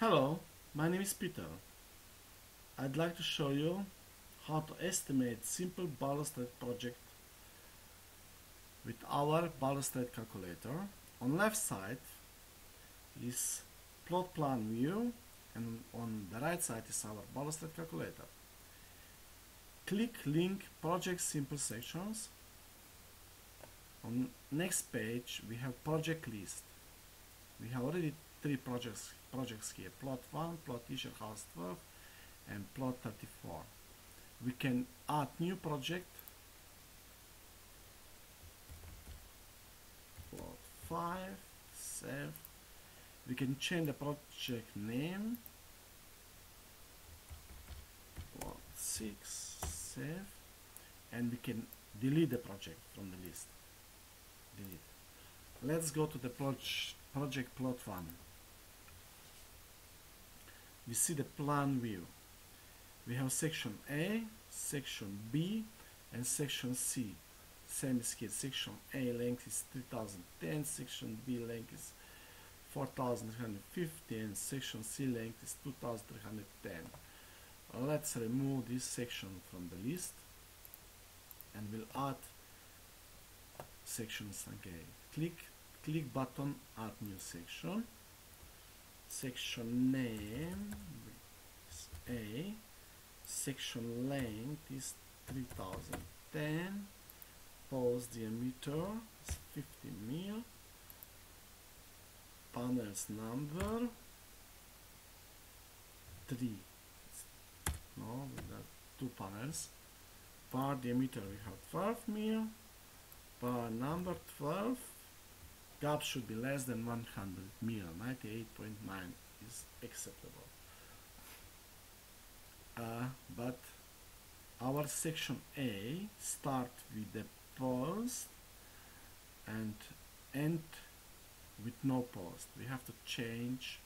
Hello, my name is Peter. I'd like to show you how to estimate simple balustrade project with our ballast balustrade calculator. On left side is plot plan view and on the right side is our ballast balustrade calculator. Click link project simple sections. On next page we have project list. We have already three projects projects here plot 1 plot teacher house 12 and plot 34 we can add new project. Plot 5 save we can change the project name. Plot 6 save and we can delete the project from the list. Delete. Let's go to the proj project plot 1 we see the plan view. We have section A, section B, and section C. Same here. Section A length is 3010, section B length is 4350, and section C length is 2310. Let's remove this section from the list and we'll add sections again. Click click button add new section section name is A, section length is 3010, post diameter is 50 mil, panels number 3, no, we got two panels, bar diameter we have 12 mil, bar number 12, gap should be less than 100 mil. 98.9 is acceptable. Uh, but our section A start with the post and end with no post. We have to change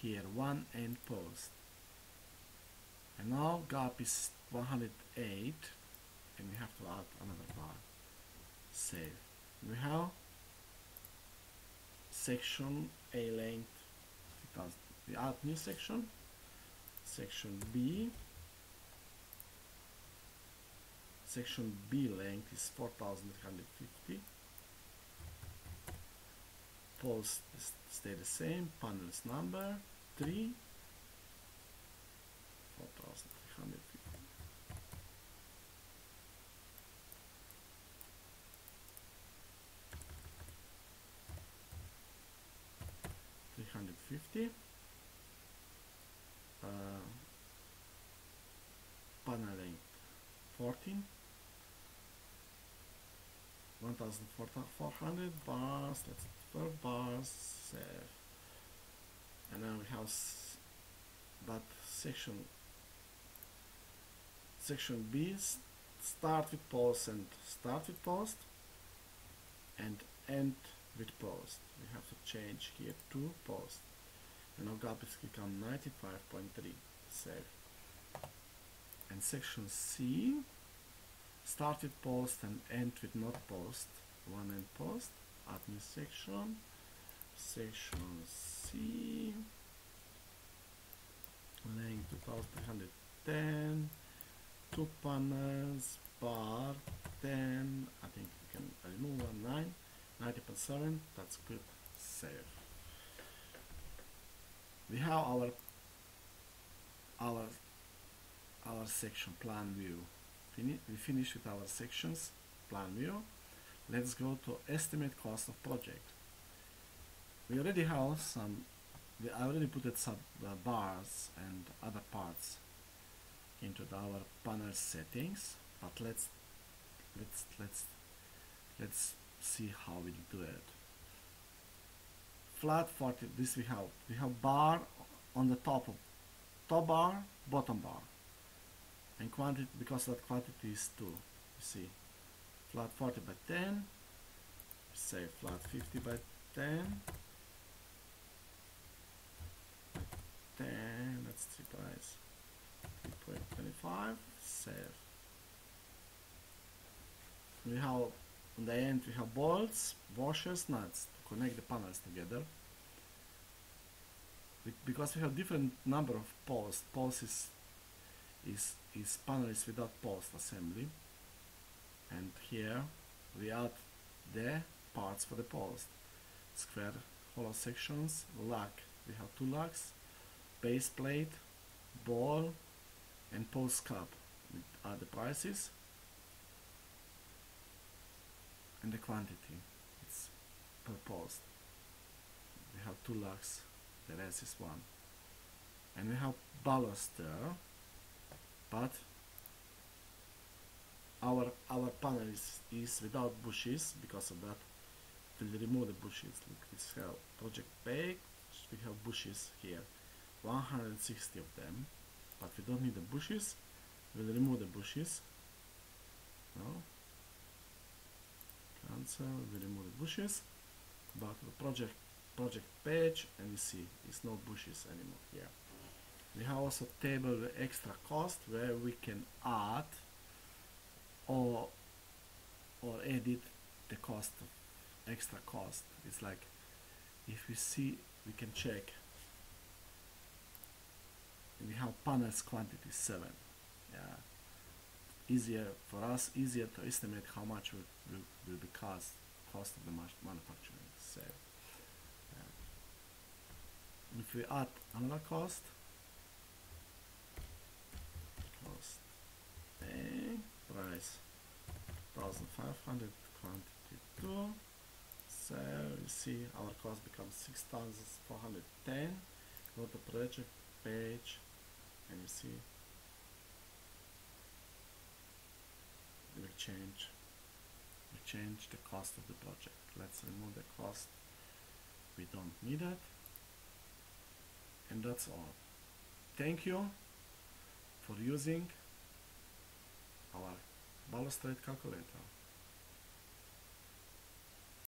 here one end post. And now gap is 108 and we have to add another bar. Save. We have section A length because we add new section section B section B length is 4350 post stay the same panels number 3 4350 350 uh, paneling 14 1400 bars let's 12 bars save and now we have but section section B start with post and start with post and end with post. We have to change here to post and now gap is become 95.3 save and section C start with post and end with not post. One end post admin section. Section C length 2310 two panels bar 10 I think we can remove one 9 90.7 that's good save we have our our our section plan view. We finish with our sections plan view. Let's go to estimate cost of project. We already have some we already put some uh, bars and other parts into our panel settings but let's let's let's let's see how we do it flat 40 this we have. We have bar on the top of top bar bottom bar. And quantity because that quantity is 2 you see. Flat 40 by 10 say flat 50 by 10 10 let's see price 3.25 save we have on the end we have bolts, washers, nuts to connect the panels together. because we have different number of posts posts is is is panels without post assembly. And here we add the parts for the post. Square hollow sections lug we have two lugs base plate ball and post cap with are the prices and the quantity. It's proposed. We have two lugs the rest is one. And we have baluster but our our panel is, is without bushes because of that. We'll remove the bushes. Look this have project page we have bushes here. 160 of them but we don't need the bushes. We'll remove the bushes. No cancel we remove the bushes to the project project page and you see it's no bushes anymore here we have also table with extra cost where we can add or or edit the cost of extra cost. It's like if we see we can check. We have panels quantity 7 yeah easier for us easier to estimate how much will, will, will be cost cost of the manufacturing so yeah. if we add another cost cost A price 1500 quantity 2 so you see our cost becomes 6410 go to project page and you see we change we change the cost of the project. Let's remove the cost. We don't need it. And that's all. Thank you for using our balustrade calculator